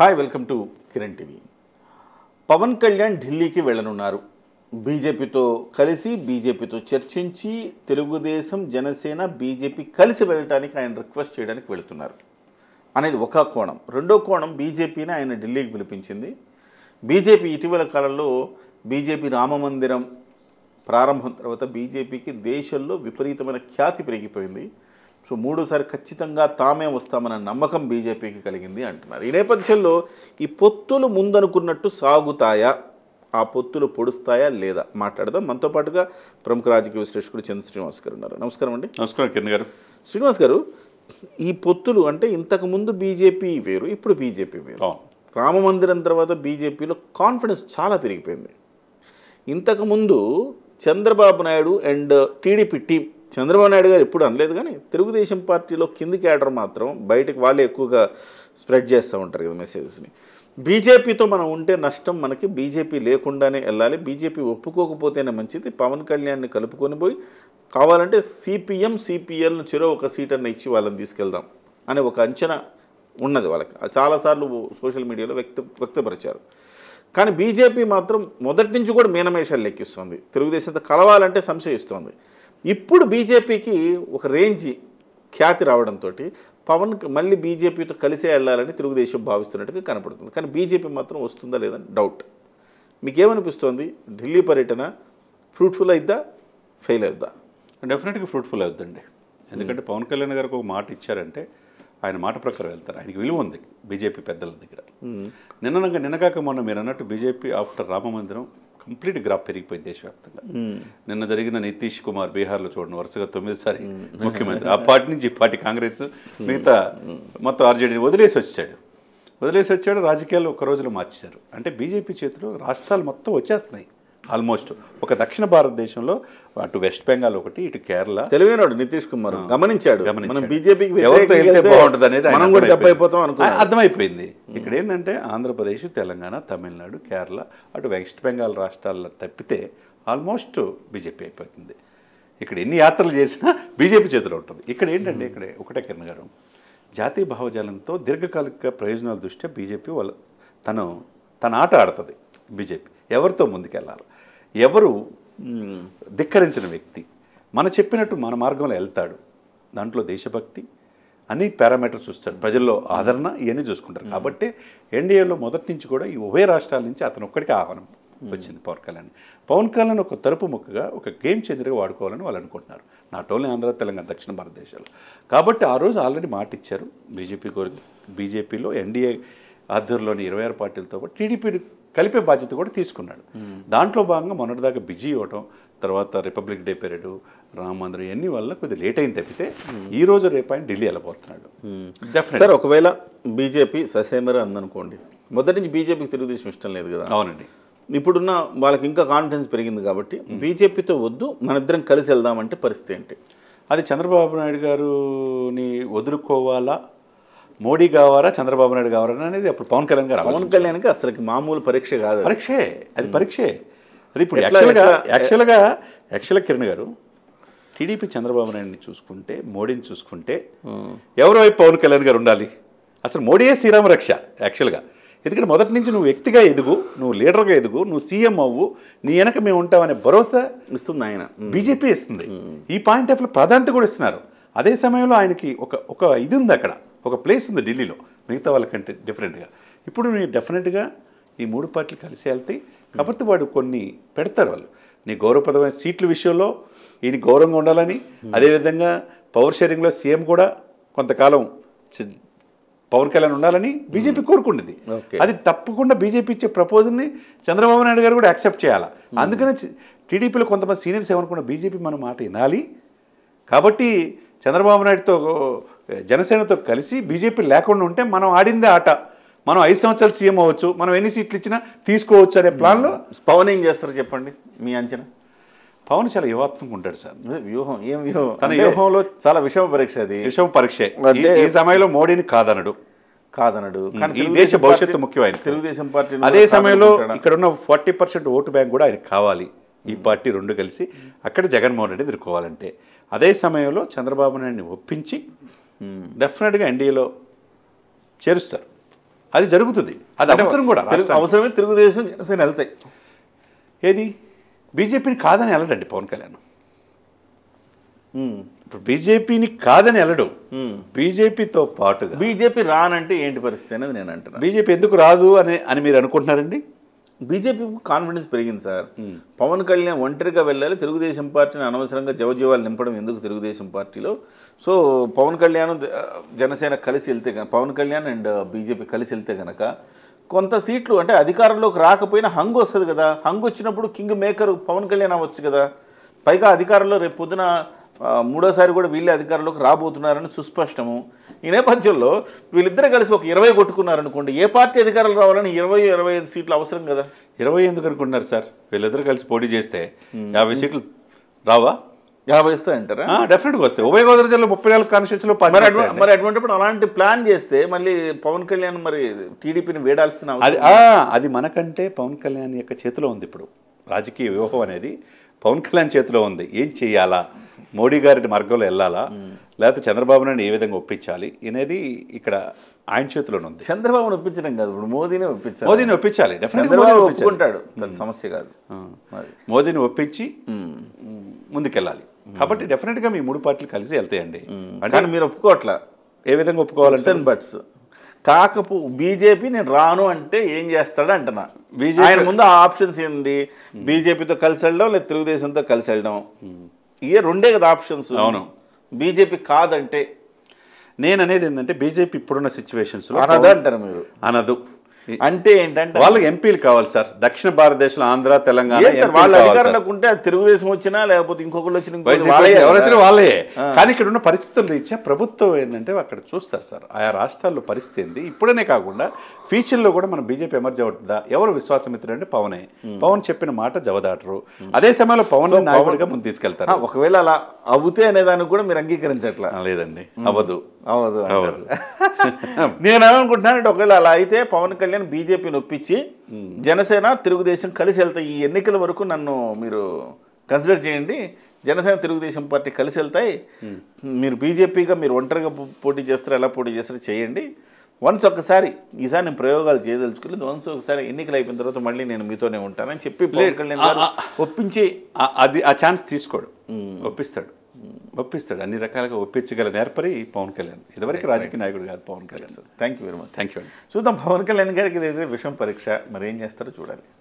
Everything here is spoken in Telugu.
Hi welcome to Kiran TV. Pavan Kalyan ఢిల్లీకి వెళ్ళనున్నారు. బీజేపీతో కలిసి బీజేపీతో చర్చించి తెలుగుదేశం జనసేన బీజేపీ కలిసి వెళ్ళటానికి ఆయన రిక్వెస్ట్ చేయడానికి వెళుతున్నారు. అనేది ఒక కోణం. రెండో కోణం బీజేపీని ఆయన ఢిల్లీకి పిలిపించింది. బీజేపీ ఇటీవల కాలంలో బీజేపీ రామమందిరం ప్రారంభం తర్వాత బీజేపీకి దేశంలో విపరీతమైన ఖ్యాతి పెరిగిపోయింది. సో మూడోసారి ఖచ్చితంగా తామే వస్తామన్న నమ్మకం బీజేపీకి కలిగింది అంటున్నారు. ఈ నేపథ్యంలో ఈ పొత్తులు ముందనుకున్నట్టు సాగుతాయా? ఆ పొత్తులు పొడుస్తాయా లేదా? మాట్లాడదాం. మనతో పాటుగా ప్రముఖ రాజకీయ విశ్లేషకుడు చంద్ర శ్రీనివాస్ గారు ఉన్నారు. నమస్కారం అండి. నమస్కారం కిరణ్ గారు. శ్రీనివాస్ గారు ఈ పొత్తులు అంటే ఇంతకుముందు బీజేపీ వేరు ఇప్పుడు బీజేపీ వేరు. అవును. రామమందిరం తర్వాత బీజేపీలో కాన్ఫిడెన్స్ చాలా పెరిగిపోయింది. ఇంతకుముందు Chandrababu Naidu and TDP team Chandrababu Naidu గారు ఎప్పుడు అనలేదు కానీ తెలుగుదేశం పార్టీలో కింది క్యాడర్ మాత్రం బయటకు వాళ్ళే ఎక్కువగా స్ప్రెడ్ చేస్తూ ఉంటారు కదా మెసేజెస్ని. బీజేపీతో మనం ఉంటే నష్టం మనకి బీజేపీ లేకుండానే వెళ్ళాలి బీజేపీ ఒప్పుకోకపోతేనే మంచిది. పవన్ కళ్యాణ్ని కలుపుకొని పోయి కావాలంటే సిపిఎం సిపిఎల్ను చెరో ఒక సీట్ అన్న ఇచ్చి వాళ్ళని తీసుకెళ్దాం అనే ఒక అంచనా ఉన్నది వాళ్ళకి. చాలాసార్లు సోషల్ మీడియాలో వ్యక్త వ్యక్తపరిచారు. కానీ బీజేపీ మాత్రం మొదటి నుంచి కూడా మీనమేషాలు లెక్కిస్తుంది. తెలుగుదేశంతో కలవాలంటే సంశయిస్తోంది. ఇప్పుడు బీజేపీకి ఒక రేంజ్ ఖ్యాతి రావడంతో పవన్ మళ్ళీ బీజేపీతో కలిసే వెళ్ళాలని తెలుగుదేశం భావిస్తున్నట్టుగా కనపడుతుంది. కానీ బీజేపీ మాత్రం వస్తుందా లేదని డౌట్. మీకేమనిపిస్తోంది? ఢిల్లీ పర్యటన ఫ్రూట్ఫుల్ అయిద్దా? ఫెయిల్ అవుద్దా డెఫినెట్గా ఫ్రూట్ఫుల్ అవుతుందండి ఎందుకంటే పవన్ కళ్యాణ్ గారికి ఒక మాట ఇచ్చారంటే ఆయన మాట ప్రకారం వెళ్తారు. ఆయనకి విలువ ఉంది బీజేపీ పెద్దల దగ్గర. నిన్న నిన్నగాక మొన్న మీరు అన్నట్టు బీజేపీ ఆఫ్టర్ రామ మందిరం కంప్లీట్ గ్రాఫ్ పెరిగిపోయింది దేశవ్యాప్తంగా. నిన్న జరిగిన నితీష్ కుమార్ బీహార్లో చూడండి వరుసగా తొమ్మిదిసారి ముఖ్యమంత్రి. ఆ పార్టీ నుంచి పార్టీ కాంగ్రెస్ మిగతా మొత్తం ఆర్జేడీని వదిలేసి వచ్చాడు. వదిలేసి వచ్చాడు రాజకీయాలు ఒక రోజులో మార్చేశారు. అంటే బీజేపీ చేతిలో రాష్ట్రాలు మొత్తం వచ్చేస్తున్నాయి. ఆల్మోస్ట్ ఒక దక్షిణ భారతదేశంలో అటు వెస్ట్ బెంగాల్ ఒకటి ఇటు కేరళ. తెలివైనడు నితీష్ కుమార్. గమనించాడు. మనం బీజేపీకి ఎవరితో వెళ్తే బాగుంటుంది అనేది మనం కూడా అనుకున్నాం ఆ, అర్థమైపోయింది. ఇక్కడ ఏంటంటే ఆంధ్రప్రదేశ్ తెలంగాణ తమిళనాడు కేరళ అటు వెస్ట్ బెంగాల్ రాష్ట్రాల్లో తప్పితే ఆల్మోస్ట్ బీజేపీ అయిపోతుంది. ఇక్కడ ఎన్ని యాత్రలు చేసినా బీజేపీ చేతిలో ఉంటుంది. ఇక్కడ ఏంటంటే ఇక్కడ ఒకటే కిరణ్ గారు. జాతీయ భావజాలంతో దీర్ఘకాలిక ప్రయోజనాల దృష్ట్యా బీజేపీ వాళ్ళ తను తన ఆట ఆడుతుంది బీజేపీ. ఎవరితో ముందుకెళ్ళాలి? ఎవరు ధిక్కరించిన వ్యక్తి. మన చెప్పినట్టు మన మార్గంలో వెళ్తాడు. దాంట్లో దేశభక్తి అన్ని పారామీటర్స్ చూస్తాడు. ప్రజల్లో ఆదరణ ఇవన్నీ చూసుకుంటారు. కాబట్టి ఎన్డీఏలో మొదటి నుంచి కూడా ఈ ఉభయ రాష్ట్రాల నుంచి అతను ఒక్కడికి ఆహ్వానం వచ్చింది పవన్ కళ్యాణ్ పవన్ కళ్యాణ్ ఒక తలుపు ముక్కగా ఒక గేమ్ చేంజర్గా వాడుకోవాలని వాళ్ళు అనుకుంటున్నారు. నాట్ ఓన్లీ ఆంధ్ర తెలంగాణ దక్షిణ భారతదేశాలు. కాబట్టి ఆ రోజు ఆల్రెడీ మాట ఇచ్చారు. బీజేపీ కోరి బీజేపీలో ఎన్డీఏ ఆధ్వర్యంలోని ఇరవై ఆరు పార్టీలతో పాటు టీడీపీని కలిపే బాధ్యత కూడా తీసుకున్నాడు. దాంట్లో భాగంగా మొన్నటిదాకా బిజీ అవ్వటం తర్వాత రిపబ్లిక్ డే పీరియడ్ రామ మందిరం ఇవన్నీ వల్ల కొద్దిగా లేట్ అయింది తప్పితే ఈ రోజు రేపు ఆయన ఢిల్లీ వెళ్ళబోతున్నాడు. డెఫినెట్ సార్ ఒకవేళ బీజేపీ ససేమరా అందనుకోండి మొదటి నుంచి బీజేపీకి తెలుగుదేశం ఇష్టం లేదు కదా. అవునండి. ఇప్పుడున్న వాళ్ళకి ఇంకా కాన్ఫిడెన్స్ పెరిగింది కాబట్టి బీజేపీతో వద్దు మన ఇద్దరం కలిసి వెళ్దామంటే పరిస్థితి ఏంటి? అది చంద్రబాబు నాయుడు గారుని వదులుకోవాలా? మోడీ కావాలా చంద్రబాబు నాయుడు కావాలా అనేది అప్పుడు పవన్ కళ్యాణ్ గారు పవన్ కళ్యాణ్కి అసలుకి మామూలు పరీక్ష కాదు. పరీక్షే అది పరీక్షే. అది ఇప్పుడు యాక్చువల్గా యాక్చువల్గా యాక్చువల్గా కిరణ్ గారు టీడీపీ చంద్రబాబు నాయుడిని చూసుకుంటే మోడీని చూసుకుంటే ఎవరి పవన్ కళ్యాణ్ గారు ఉండాలి. అసలు మోడీయే శ్రీరామ రక్ష యాక్చువల్గా. ఎందుకంటే మొదటి నుంచి నువ్వు వ్యక్తిగా ఎదుగు నువ్వు లీడర్గా ఎదుగు నువ్వు సీఎం అవ్వు నీ వెనక మేము ఉంటామనే భరోసా ఇస్తుంది ఆయన. బీజేపీ ఇస్తుంది. ఈ పాయింట్ ఆఫ్ ప్రాధాన్యత కూడా ఇస్తున్నారు. అదే సమయంలో ఆయనకి ఒక ఒక ఇది ఉంది అక్కడ. ఒక ప్లేస్ ఉంది ఢిల్లీలో మిగతా వాళ్ళకంటే డిఫరెంట్గా ఇప్పుడు నేను డెఫినెట్గా ఈ మూడు పార్టీలు కలిసి వెళ్తాయి కాబట్టి వాడు కొన్ని పెడతారు వాళ్ళు. నీ గౌరవప్రదమైన సీట్ల విషయంలో ఈయన గౌరవంగా ఉండాలని అదేవిధంగా పవర్ షేరింగ్లో సీఎం కూడా కొంతకాలం పవన్ కళ్యాణ్ ఉండాలని బీజేపీ కోరుకుంటుంది. అది తప్పకుండా బీజేపీ ఇచ్చే ప్రపోజల్ని చంద్రబాబు నాయుడు గారు కూడా యాక్సెప్ట్ చేయాలి? అందుకనే టీడీపీలో కొంతమంది సీనియర్స్ ఏమనుకున్న బీజేపీ మన మాట వినాలి. కాబట్టి చంద్రబాబు నాయుడుతో జనసేనతో కలిసి బీజేపీ లేకుండా ఉంటే మనం ఆడిందే ఆట. మనం ఐదు సంవత్సరాలు సీఎం అవ్వచ్చు మనం ఎన్ని సీట్లు ఇచ్చినా తీసుకోవచ్చు అనే ప్లాన్లో పవన్ ఏం చేస్తారు చెప్పండి మీ అంచనా? పవన్ చాలా యువాత్మకంగా ఉంటాడు సార్. వ్యూహం ఏం వ్యూహం? తన వ్యూహంలో చాలా విషమ పరీక్ష అది. విషమ పరీక్ష. ఈ సమయంలో మోడీని కాదనడు. కాదనడు. ఈ దేశ భవిష్యత్తు ముఖ్యమైనది. తెలుగుదేశం పార్టీ అదే సమయంలో ఇక్కడ ఉన్న ఫార్టీ పర్సెంట్ ఓటు బ్యాంక్ కూడా ఆయనకు కావాలి. ఈ పార్టీ రెండు కలిసి. అక్కడ జగన్మోహన్ రెడ్డి ఎదుర్కోవాలంటే. అదే సమయంలో చంద్రబాబు నాయుడిని ఒప్పించి డెఫినెట్గా ఎన్డీఏలో చేరుస్తారు. అది జరుగుతుంది. అది అవసరం కూడా. అవసరమే తెలుగుదేశం జనసేన వెళ్తాయి. ఏది? బీజేపీని కాదని వెళ్ళడండి పవన్ కళ్యాణ్. ఉమ్. ఇప్పుడు బీజేపీని కాదని వెళ్ళడు. ఉమ్. బీజేపీతో పాటుగా. బీజేపీ రానంటే ఏంటి పరిస్థితి అనేది నేను అంటున్నా. బీజేపీ ఎందుకు రాదు అని అని మీరు అనుకుంటున్నారండి? బీజేపీ కాన్ఫిడెన్స్ పెరిగింది సార్. పవన్ కళ్యాణ్ ఒంటరిగా వెళ్ళాలి తెలుగుదేశం పార్టీని అనవసరంగా జవజీవాలు నింపడం ఎందుకు తెలుగుదేశం పార్టీలో? సో పవన్ కళ్యాణ్ జనసేన కలిసి వెళ్తే పవన్ కళ్యాణ్ అండ్ బీజేపీ కలిసి వెళ్తే గనక కొంత సీట్లు అంటే అధికారంలోకి రాకపోయినా హంగు వస్తుంది కదా. హంగు వచ్చినప్పుడు కింగ్ మేకర్ పవన్ కళ్యాణ్ అవ్వచ్చు కదా. పైగా అధికారంలో రేపు పొద్దున మూడోసారి కూడా వీళ్ళే అధికారంలోకి రాబోతున్నారని సుస్పష్టము. ఈ నేపథ్యంలో వీళ్ళిద్దరు కలిసి ఒక ఇరవై కొట్టుకున్నారనుకోండి ఏ పార్టీ అధికారులు రావాలని ఇరవై ఇరవై ఐదు సీట్లు అవసరం కదా? ఇరవై ఎందుకు అనుకుంటున్నారు సార్? వీళ్ళిద్దరు కలిసి పోటీ చేస్తే యాభై సీట్లు రావా? యాభై ఇస్తాయంటారా డెఫినెట్గా వస్తాయి. ఉభయ గోదావరి జిల్లా ముప్పై నాలుగు కాన్స్టిట్యూన్సీలో మరి. మరి అటువంటిప్పుడు అలాంటి ప్లాన్ చేస్తే మళ్ళీ పవన్ కళ్యాణ్ మరి టీడీపీని వేడాల్సిన అది అది మనకంటే పవన్ కళ్యాణ్ యొక్క చేతిలో ఉంది ఇప్పుడు. రాజకీయ వ్యూహం అనేది పవన్ కళ్యాణ్ చేతిలో ఉంది. ఏం చేయాలా మోడీ గారి మార్గంలో వెళ్ళాలా? లేకపోతే చంద్రబాబు నాయుడు ఏ విధంగా ఒప్పించాలి అనేది ఇక్కడ ఆయన చేతిలోనే ఉంది. చంద్రబాబును ఒప్పించడం కాదు ఇప్పుడు మోదీనే ఒప్పించాలి. మోదీని ఒప్పించాలి. చంద్రబాబు. ఒప్పుకుంటాడు పెద్ద సమస్య కాదు. మోదీని ఒప్పించి ముందుకెళ్ళాలి. కాబట్టి డెఫినెట్గా మీ మూడు పార్టీలు కలిసి వెళ్తాయండి. అంటే మీరు ఒప్పుకోవట్లా? ఏ విధంగా ఒప్పుకోవాలంటే అండ్ బట్స్ కాకపో బీజేపీ నేను రాను అంటే ఏం చేస్తాడు అంటున్నా. BJP ఆయన ముందు ఆ ఆప్షన్స్ ఏంది? బీజేపీతో కలిసి వెళ్ళడం లేదా తెలుగుదేశంతో కలిసి వెళ్ళడం? ఇవే రెండే కదా ఆప్షన్స్. అవును. బీజేపీ కాదంటే నేను అనేది ఏంటంటే బీజేపీ ఇప్పుడున్న సిచ్యువేషన్స్లో అనదా అంటారు మీరు. అనదు. అంటే ఏంటంటే వాళ్ళకి ఎంపీలు కావాలి సార్. దక్షిణ భారతదేశంలో ఆంధ్ర తెలంగాణ వాళ్ళ. అధికారంలోకి ఉంటే తెలుగుదేశం వచ్చినా లేకపోతే ఇంకొకళ్ళు వచ్చిన వైసీపీ వాళ్ళే ఎవరు కదా. వచ్చినా వాళ్ళే. కానీ ఇక్కడ ఉన్న పరిస్థితుల రీత్యా ప్రభుత్వం ఏంటంటే అక్కడ చూస్తారు సార్. ఆయా రాష్ట్రాల్లో పరిస్థితి ఏంది? ఇప్పుడనే కాకుండా ఫ్యూచర్లో కూడా మన బీజేపీ ఎమర్జీ అవుతుందా? ఎవరు విశ్వాసమిత్రుడు అంటే పవనే. పవన్ చెప్పిన మాట జవదాటరు. అదే సమయంలో పవన్ నాయకుడిగా ముందు తీసుకెళ్తారు. ఒకవేళ అలా అవుతే అనేదానికి కూడా మీరు అంగీకరించట్లా? లేదండి. అవ్వదు. అవదు అవ్వదు. నేను ఏమనుకుంటున్నానంటే ఒకవేళ అలా అయితే పవన్ కళ్యాణ్ బీజేపీని ఒప్పించి జనసేన తెలుగుదేశం కలిసి వెళ్తాయి. ఈ ఎన్నికల వరకు నన్ను మీరు కన్సిడర్ చేయండి. జనసేన తెలుగుదేశం పార్టీ కలిసి వెళ్తాయి. మీరు బీజేపీగా మీరు ఒంటరిగా పోటీ చేస్తారో ఎలా పోటీ చేస్తారో చేయండి. వన్స్ ఒకసారి ఈసారి నేను ప్రయోగాలు చేయదలుచుకోలేదు వన్స్ ఒకసారి ఎన్నికలు అయిపోయిన తర్వాత మళ్ళీ నేను మీతోనే ఉంటానని చెప్పి ఒప్పించి అది ఆ ఛాన్స్ తీసుకోడు. ఒప్పిస్తాడు. ఒప్పిస్తాడు. అన్ని రకాలుగా ఒప్పించగల నేర్పరి పవన్ కళ్యాణ్. ఇదివరకు రాజకీయ నాయకుడు కాదు Pavan Kalyan thank you very much thank you అండి చూద్దాం. పవన్ కళ్యాణ్ గారికి ఇదే విషయం పరీక్ష. మరి ఏం చేస్తారో చూడాలి.